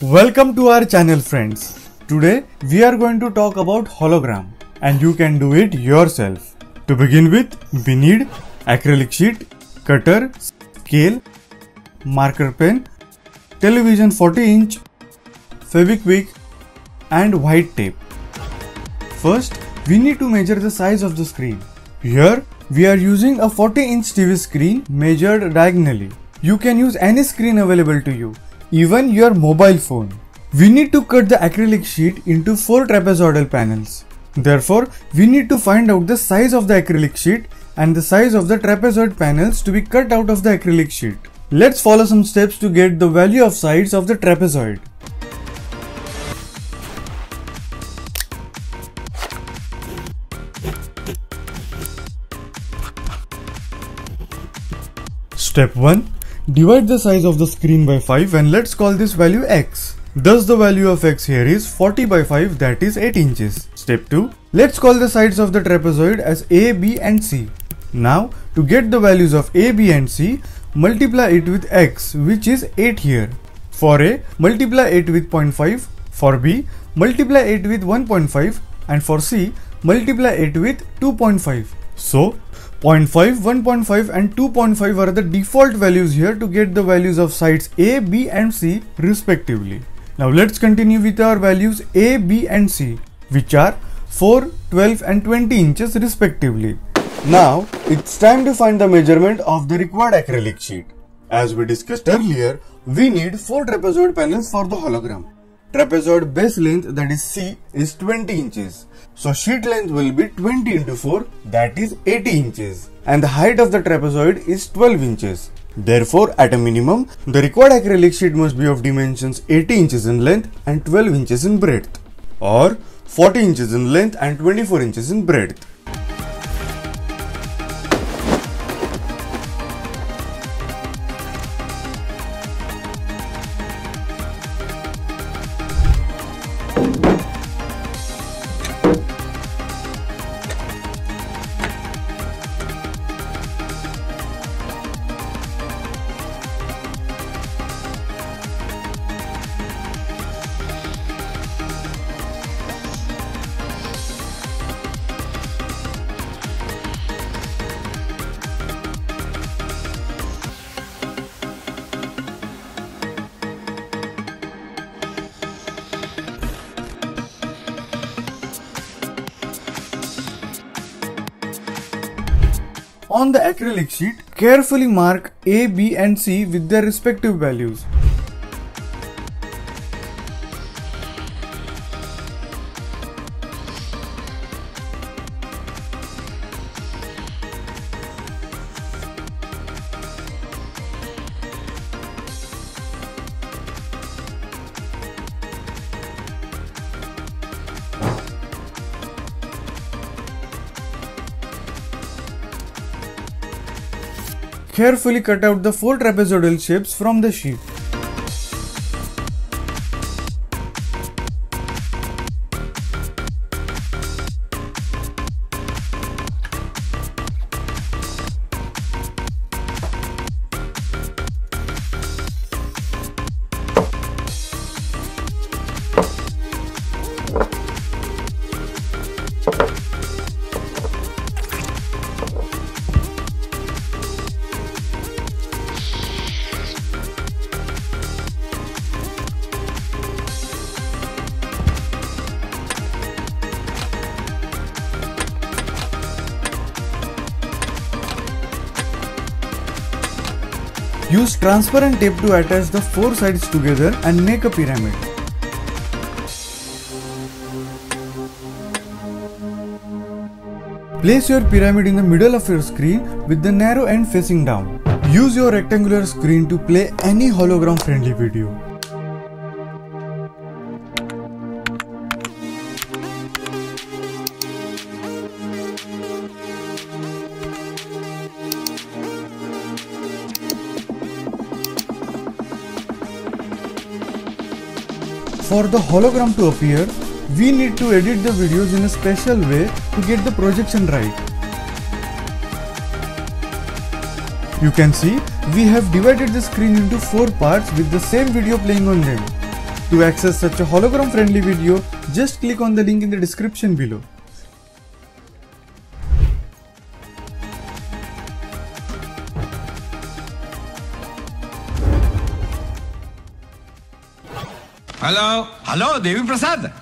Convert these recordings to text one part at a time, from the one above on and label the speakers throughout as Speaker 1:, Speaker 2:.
Speaker 1: Welcome to our channel friends. Today we are going to talk about hologram and you can do it yourself. To begin with, we need acrylic sheet, cutter, scale, marker pen, television 40 inch, Fevikwik and white tape. First, we need to measure the size of the screen. Here, we are using a 40 inch TV screen measured diagonally. You can use any screen available to you, even your mobile phone. We need to cut the acrylic sheet into 4 trapezoidal panels. Therefore, we need to find out the size of the acrylic sheet and the size of the trapezoid panels to be cut out of the acrylic sheet. Let's follow some steps to get the value of sides of the trapezoid. Step 1. Divide the size of the screen by 5 and let's call this value x. Thus the value of x here is 40 by 5 that is 8 inches. Step 2. Let's call the sides of the trapezoid as a, b and c. Now to get the values of a, b and c, multiply it with x which is 8 here. For a, multiply it with 0.5. For b, multiply it with 1.5 and for c, multiply it with 2.5. So 0.5, 1.5 and 2.5 are the default values here to get the values of sides A, B and C respectively. Now let's continue with our values A, B and C which are 4, 12 and 20 inches respectively. Now it's time to find the measurement of the required acrylic sheet. As we discussed earlier, we need 4 trapezoid panels for the hologram. Trapezoid base length that is C is 20 inches. So sheet length will be 20 into 4 that is 80 inches and the height of the trapezoid is 12 inches. Therefore at a minimum the required acrylic sheet must be of dimensions 80 inches in length and 12 inches in breadth or 40 inches in length and 24 inches in breadth. On the acrylic sheet, carefully mark A, B and C with their respective values. Carefully cut out the four trapezoidal shapes from the sheet. Use transparent tape to attach the four sides together and make a pyramid. Place your pyramid in the middle of your screen with the narrow end facing down. Use your rectangular screen to play any hologram friendly video. For the hologram to appear, we need to edit the videos in a special way to get the projection right. You can see we have divided the screen into 4 parts with the same video playing on them. To access such a hologram friendly video, just click on the link in the description below.
Speaker 2: Hello
Speaker 3: hello Devi Prasad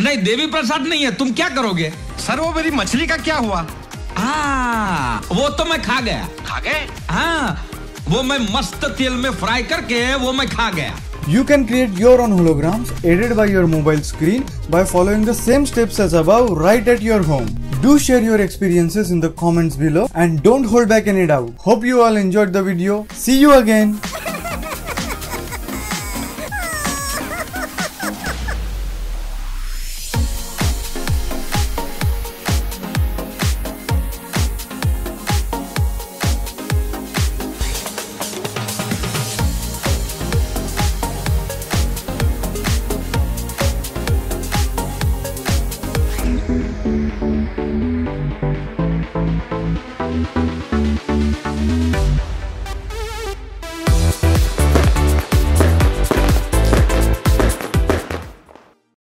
Speaker 2: नहीं देवी प्रसाद नहीं है तुम क्या करोगे?
Speaker 3: Sir वो मेरी मछली का क्या हुआ?
Speaker 2: आ, वो तो मैं खा गया।
Speaker 3: खा गए?
Speaker 2: हाँ वो मैं मस्त तेल में फ्राई करके वो मैं खा गया।
Speaker 1: You can create your own hologram aided by your mobile screen by following the same step right at your home Do share your experiences in the comments below and don't hold back any doubt. Hope you all enjoyed the video. See you again.